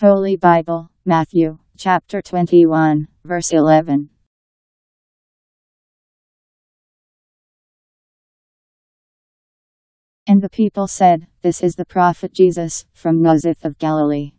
Holy Bible, Matthew, chapter 21, verse 11. And the people said, This is the prophet Jesus, from Nazareth of Galilee.